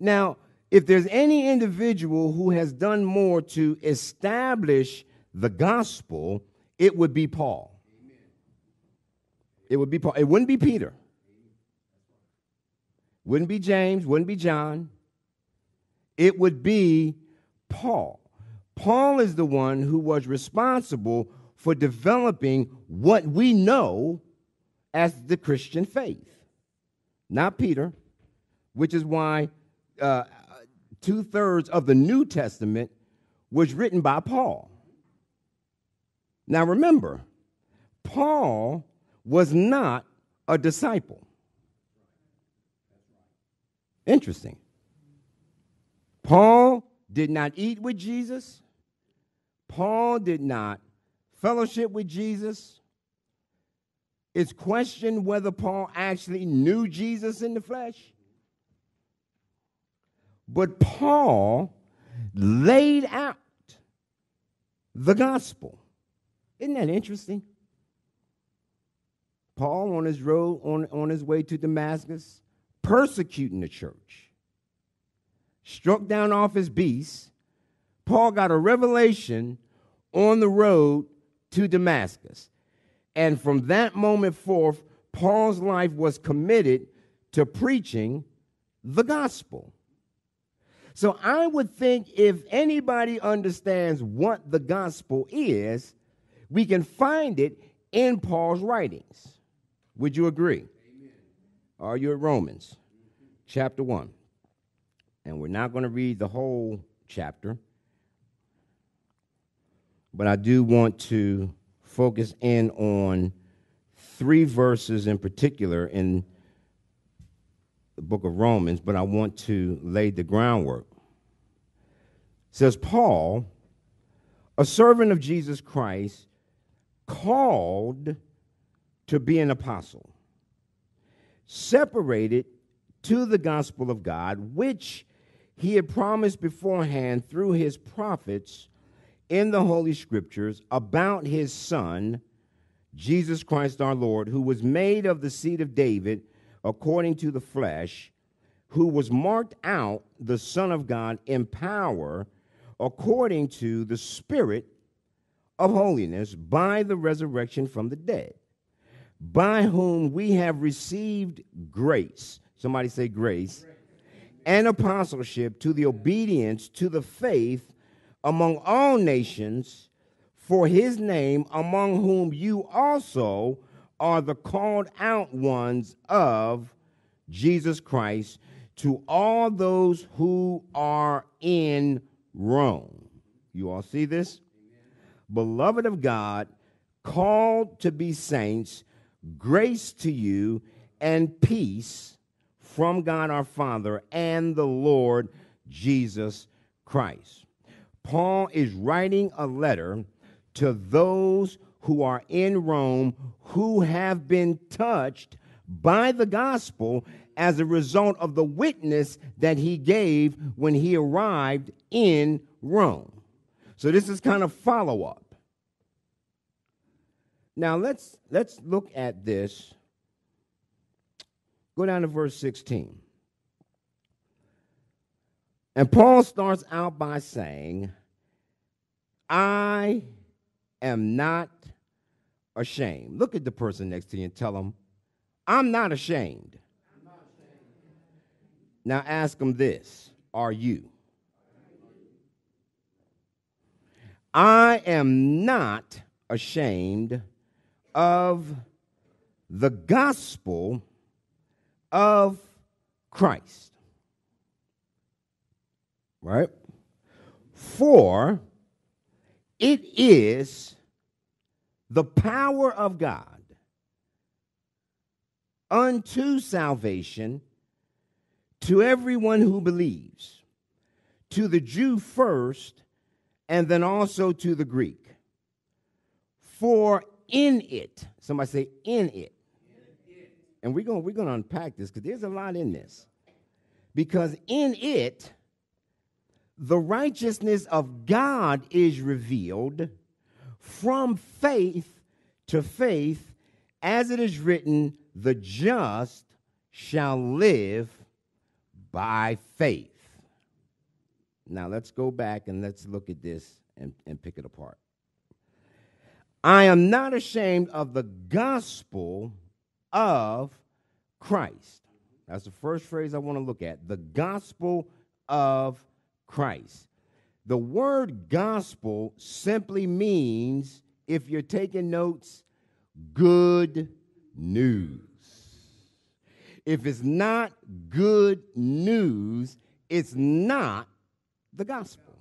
Now, if there's any individual who has done more to establish the gospel, it would be Paul. It would be Paul. It wouldn't be Peter. Wouldn't be James, wouldn't be John. It would be Paul. Paul is the one who was responsible for developing what we know as the Christian faith, not Peter, which is why uh, two thirds of the New Testament was written by Paul. Now remember, Paul was not a disciple. Interesting. Paul did not eat with Jesus. Paul did not fellowship with Jesus. It's questioned whether Paul actually knew Jesus in the flesh. But Paul laid out the gospel. Isn't that interesting? Paul on his road, on, on his way to Damascus, persecuting the church, struck down off his beast. Paul got a revelation on the road to Damascus. And from that moment forth, Paul's life was committed to preaching the gospel. So I would think if anybody understands what the gospel is, we can find it in Paul's writings. Would you agree? Amen. Are you at Romans chapter 1? And we're not going to read the whole chapter, but I do want to focus in on three verses in particular in the book of Romans, but I want to lay the groundwork. Says Paul, a servant of Jesus Christ, called to be an apostle, separated to the gospel of God, which he had promised beforehand through his prophets in the Holy Scriptures about his Son, Jesus Christ our Lord, who was made of the seed of David according to the flesh, who was marked out the Son of God in power according to the Spirit of holiness by the resurrection from the dead, by whom we have received grace. Somebody say grace. And apostleship to the obedience to the faith among all nations for his name, among whom you also are the called out ones of Jesus Christ, to all those who are in Rome. You all see this? Beloved of God, called to be saints, grace to you and peace from God our Father and the Lord Jesus Christ. Paul is writing a letter to those who are in Rome who have been touched by the gospel as a result of the witness that he gave when he arrived in Rome. So this is kind of follow up. Now let's let's look at this. Go down to verse 16. And Paul starts out by saying, I am not ashamed. Look at the person next to you and tell them, I'm not ashamed. Now ask them this Are you? I am not ashamed of the gospel of Christ. Right? For it is the power of God unto salvation to everyone who believes, to the Jew first, and then also to the Greek. For in it, somebody say, in it. And we're going we're going to unpack this because there's a lot in this. Because in it, the righteousness of God is revealed from faith to faith, as it is written, the just shall live by faith. Now let's go back and let's look at this and, and pick it apart. I am not ashamed of the gospel of Christ. That's the first phrase I want to look at. The gospel of Christ. The word gospel simply means, if you're taking notes, good news. If it's not good news, it's not the gospel.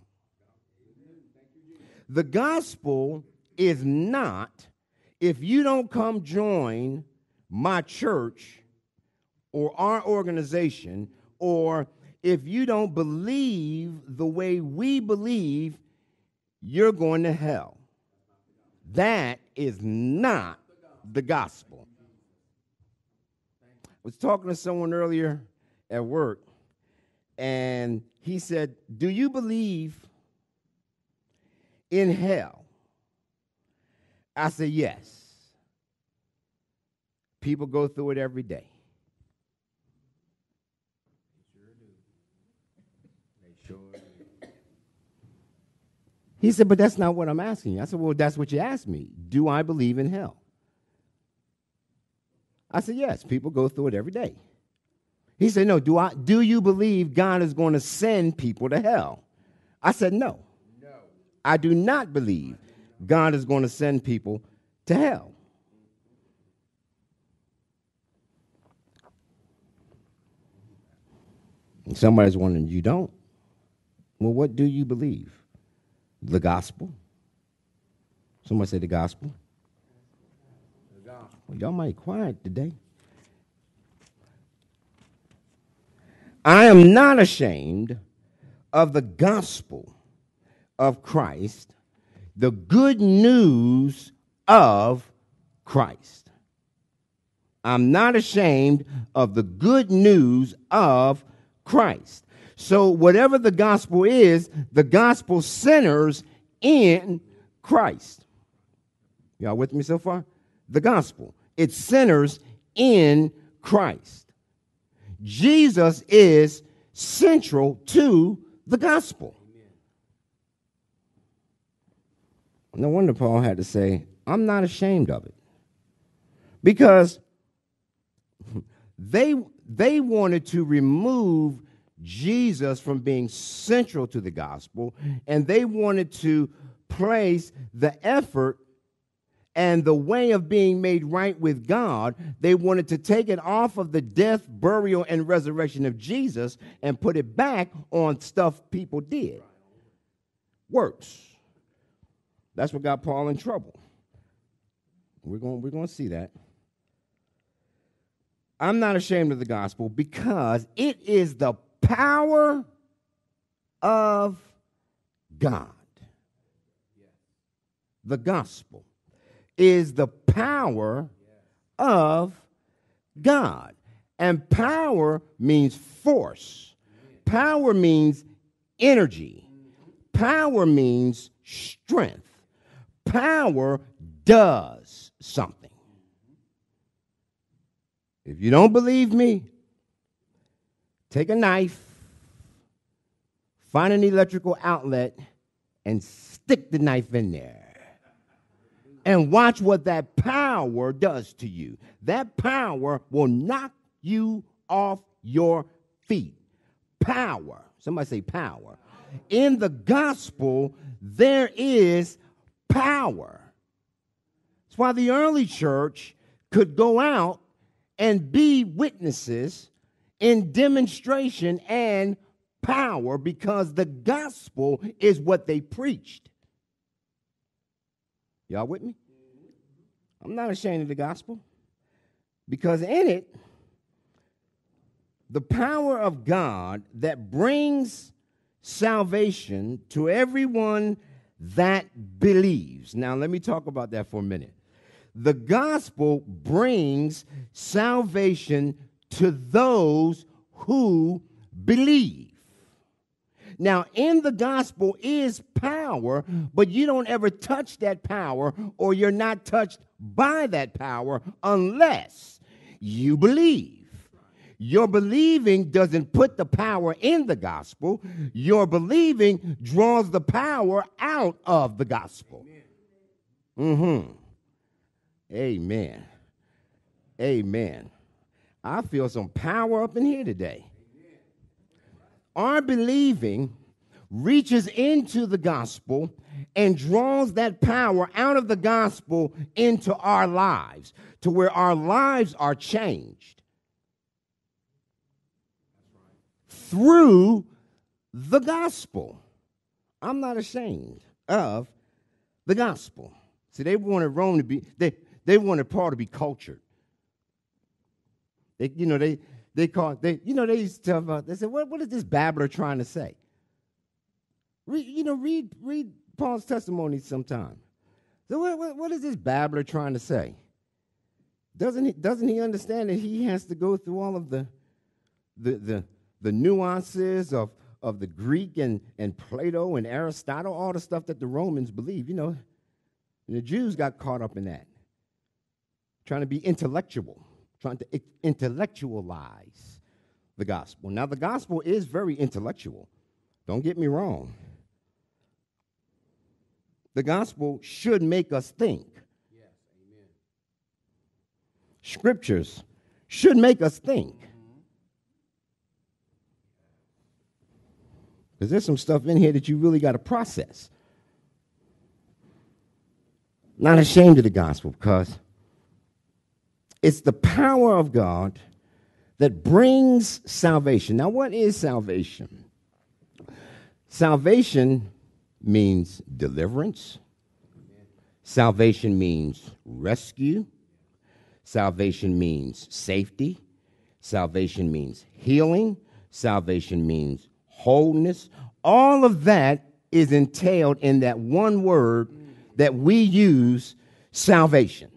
The gospel is not if you don't come join my church or our organization, or if you don't believe the way we believe, you're going to hell. That is not the gospel. Was talking to someone earlier at work, and he said, Do you believe in hell? I said, Yes. People go through it every day. He said, But that's not what I'm asking you. I said, Well, that's what you asked me. Do I believe in hell? I said, Yes, people go through it every day. He said, No, do I do you believe God is going to send people to hell? I said, No. No. I do not believe God is going to send people to hell. And somebody's wondering, you don't? Well, what do you believe? The gospel? Somebody say the gospel. Well, y'all might quiet today. I am not ashamed of the gospel of Christ, the good news of Christ. I'm not ashamed of the good news of Christ. So, whatever the gospel is, the gospel centers in Christ. Y'all with me so far? The gospel. It centers in Christ. Jesus is central to the gospel. No wonder Paul had to say, I'm not ashamed of it. Because they, they wanted to remove Jesus from being central to the gospel, and they wanted to place the effort and the way of being made right with God, they wanted to take it off of the death, burial, and resurrection of Jesus and put it back on stuff people did. Works. That's what got Paul in trouble. We're going, we're going to see that. I'm not ashamed of the gospel because it is the power of God. The gospel is the power of God. And power means force, power means energy, power means strength. Power does something. If you don't believe me, take a knife, find an electrical outlet, and stick the knife in there and watch what that power does to you. That power will knock you off your feet. Power. Somebody say power. In the gospel, there is power. That's why the early church could go out and be witnesses in demonstration and power because the gospel is what they preached. Y'all with me? I'm not ashamed of the gospel because in it, the power of God that brings salvation to everyone that believes. Now, let me talk about that for a minute. The gospel brings salvation to those who believe. Now, in the gospel is power, but you don't ever touch that power or you're not touched by that power unless you believe. your believing doesn't put the power in the gospel. Your believing draws the power out of the gospel. Mm-hmm. Amen. Amen. I feel some power up in here today. Our believing reaches into the gospel and draws that power out of the gospel into our lives to where our lives are changed through the gospel. I'm not ashamed of the gospel. See, they wanted Rome to be, they, they wanted Paul to be cultured. They, you know, they, they call, they, you know, they used to talk about, they said, what, what is this babbler trying to say? Read, you know, read, read Paul's testimony sometime. So what, what, what is this babbler trying to say? Doesn't he, doesn't he understand that he has to go through all of the, the, the, the nuances of, of the Greek and, and Plato and Aristotle, all the stuff that the Romans believe? You know, the Jews got caught up in that, trying to be intellectual trying to intellectualize the gospel. Now, the gospel is very intellectual. Don't get me wrong. The gospel should make us think. Yes, amen. Scriptures should make us think. Mm-hmm. Because there's some stuff in here that you really got to process. Not ashamed of the gospel because it's the power of God that brings salvation. Now, what is salvation? Salvation means deliverance, salvation means rescue, salvation means safety, salvation means healing, salvation means wholeness. All of that is entailed in that one word that we use salvation.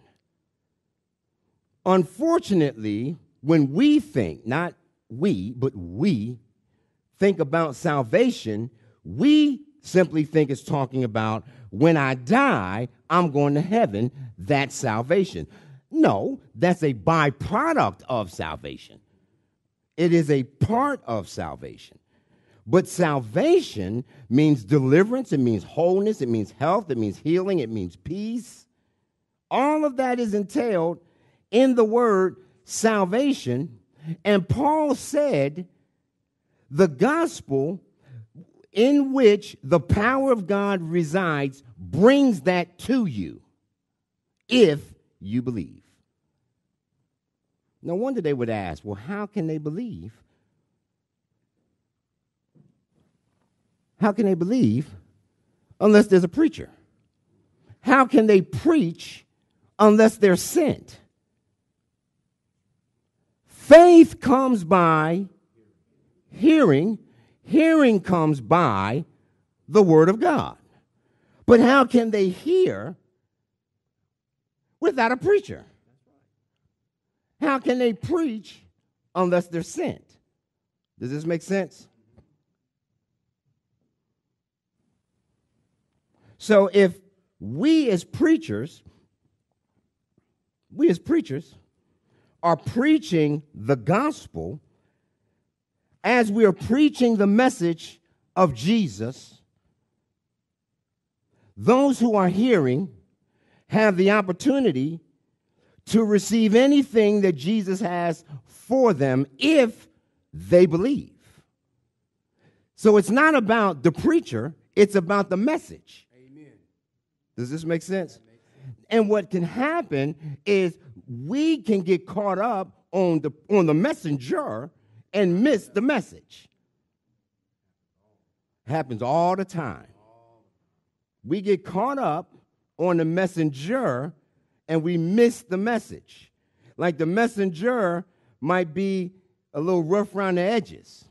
Unfortunately, when we think, not we, but we think about salvation, we simply think it's talking about when I die, I'm going to heaven. That's salvation. No, that's a byproduct of salvation. It is a part of salvation. But salvation means deliverance, it means wholeness, it means health, it means healing, it means peace. All of that is entailed in the word salvation. And Paul said, the gospel in which the power of God resides brings that to you if you believe. No wonder they would ask, well, how can they believe? How can they believe unless there's a preacher? How can they preach unless they're sent? Faith comes by hearing, hearing comes by the Word of God. But how can they hear without a preacher? How can they preach unless they're sent? Does this make sense? So if we as preachers, we as preachers, are preaching the gospel, as we are preaching the message of Jesus, those who are hearing have the opportunity to receive anything that Jesus has for them if they believe. So it's not about the preacher, it's about the message. Amen. Does this make sense? And what can happen is we can get caught up on the, on the messenger and miss the message. Happens all the time. We get caught up on the messenger and we miss the message. Like the messenger might be a little rough around the edges.